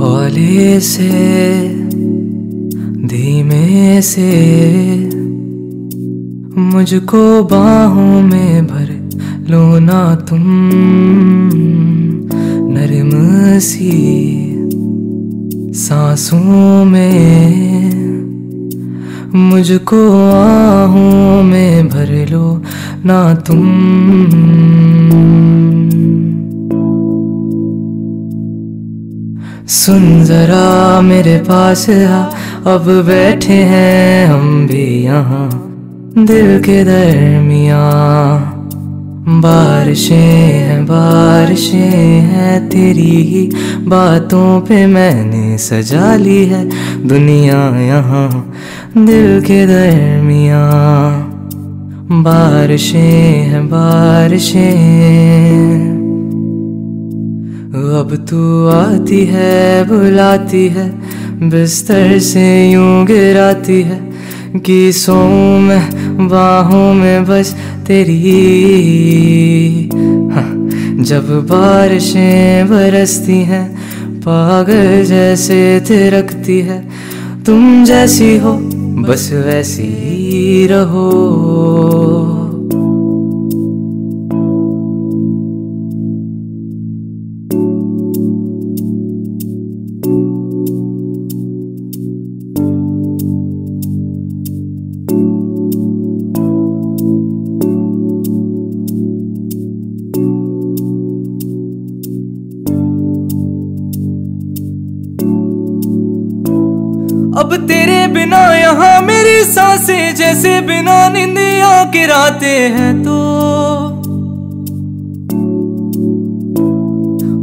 धीरे से, धीमे से, मुझको बाहों में भर लो ना तुम, नरम सी सांसों में, मुझको आहों में भर लो ना तुम। सुन जरा मेरे पास आ। अब बैठे हैं हम भी यहाँ, दिल के दरमिया बारिशें हैं बारिशें हैं तेरी ही बातों पे मैंने सजा ली है दुनिया यहाँ, दिल के दरमिया बारिशें हैं, बारिशें। अब तू आती है बुलाती है बिस्तर से यूँ गिराती है कि सो मैं बाहों में बस तेरी। हाँ, जब बारिशें बरसती हैं पागल जैसे थिरकती है तुम जैसी हो बस वैसी रहो। अब तेरे बिना यहाँ मेरी साँसें जैसे बिना निंदिया गिराते हैं तो।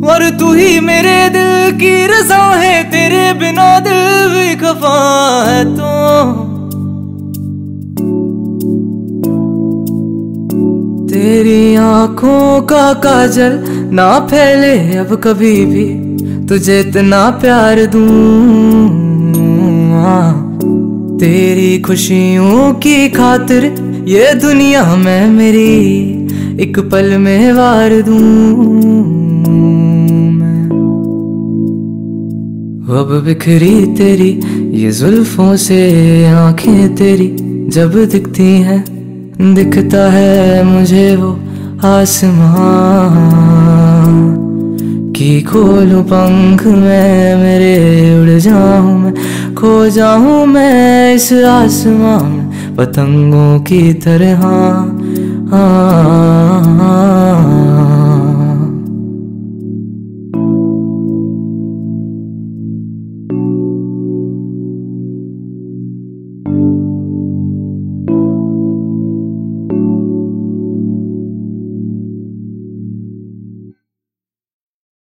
और तू ही मेरे दिल की रजा है, तेरे बिना दिल भी खफा है तो। तेरी आँखों का काजल ना फैले अब कभी भी, तुझे इतना प्यार दूँ। तेरी खुशियों की खातिर ये दुनिया में मेरी एक पल में वार दूँ अब बिखरी तेरी ये जुल्फों से आँखें तेरी जब दिखती हैं, दिखता है मुझे वो आसमां की खोलूं पंख मैं मेरे उड़ जाऊँ मैं खो जाऊँ मैं इस आसमां में पतंगों की तरह। हाँ, हाँ, हाँ,